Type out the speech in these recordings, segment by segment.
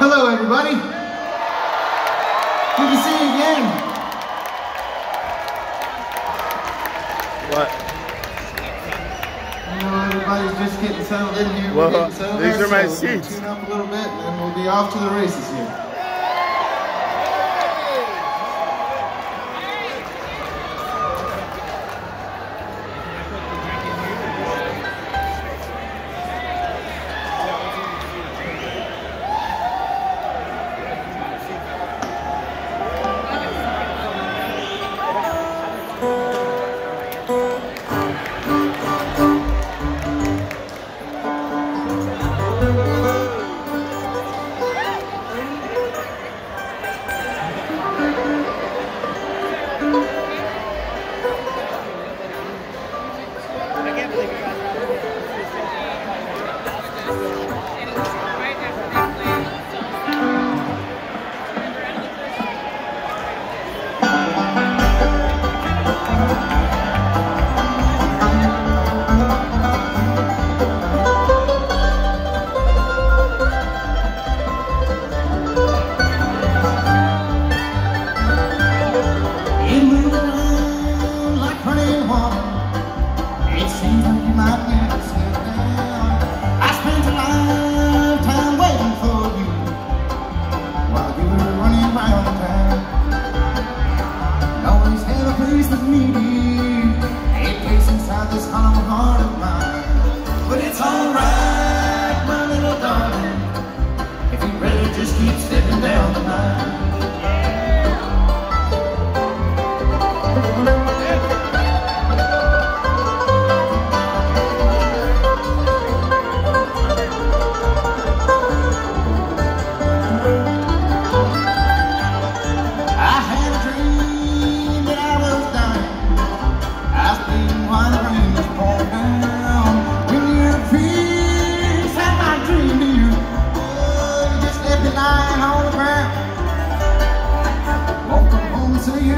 Hello, everybody. Good to see you again. What? You know, everybody's just getting settled in here. Well, getting settled these are my so seats. We'll tune up a little bit, and then we'll be off to the races here. I can't believe you guys. 오늘은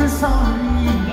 sorry.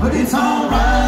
but it's alright.